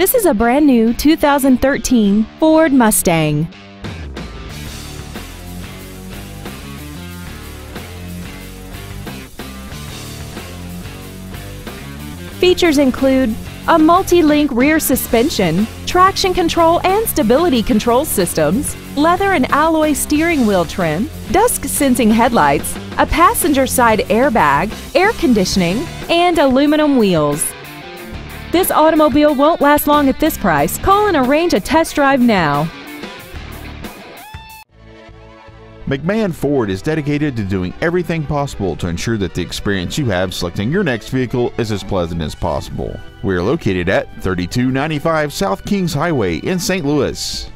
This is a brand new 2013 Ford Mustang. Features include a multi-link rear suspension, traction control and stability control systems, leather and alloy steering wheel trim, dusk sensing headlights, a passenger side airbag, air conditioning, and aluminum wheels. This automobile won't last long at this price. Call and arrange a test drive now. McMahon Ford is dedicated to doing everything possible to ensure that the experience you have selecting your next vehicle is as pleasant as possible. We are located at 3295 South Kingshighway in St. Louis.